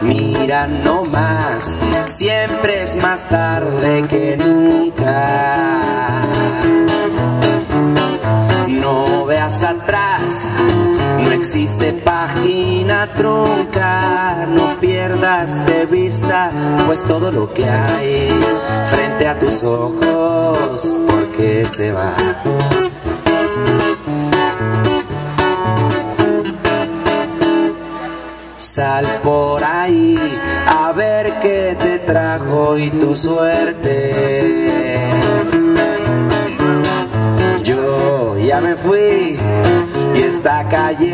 Mira no más, siempre es más tarde que nunca. Trunca. No pierdas de vista, pues todo lo que hay frente a tus ojos, porque se va. Sal por ahí a ver qué te trajo y tu suerte.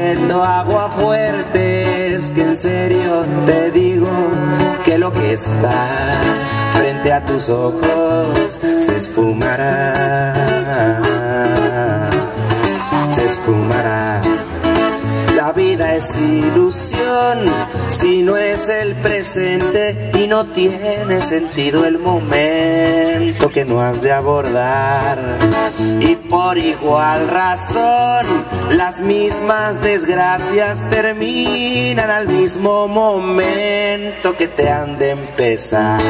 Cayendo agua fuerte. Es que en serio te digo que lo que está frente a tus ojos se esfumará. Se esfumará. La vida es ilusión si no es el presente y no tiene sentido el momento que no has de abordar. Y por igual razón, las mismas desgracias terminan al mismo momento que te han de empezar.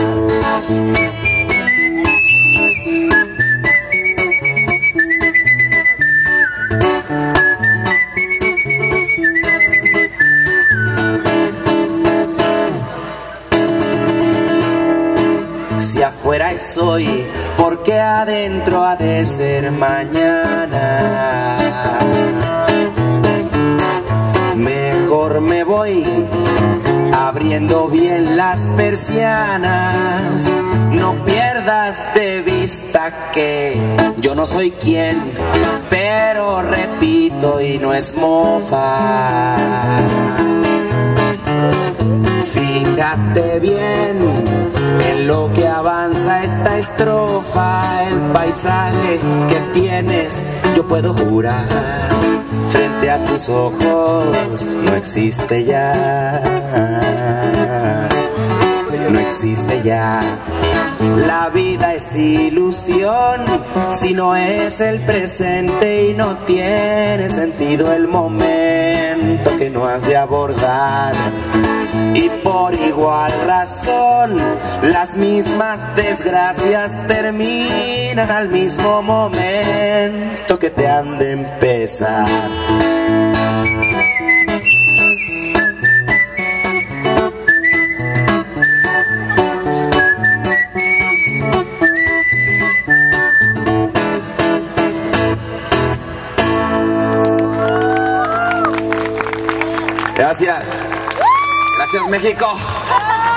Afuera es hoy, porque adentro ha de ser mañana. Mejor me voy abriendo bien las persianas. No pierdas de vista que yo no soy quien, pero repito y no es mofa. Fíjate bien en que avanza esta estrofa, el paisaje que tienes, yo puedo jurar, frente a tus ojos no existe ya, no existe ya. La vida es ilusión si no es el presente y no tiene sentido el momento que no has de abordar. Igual razón, las mismas desgracias terminan al mismo momento que te han de empezar. Gracias. Gracias México.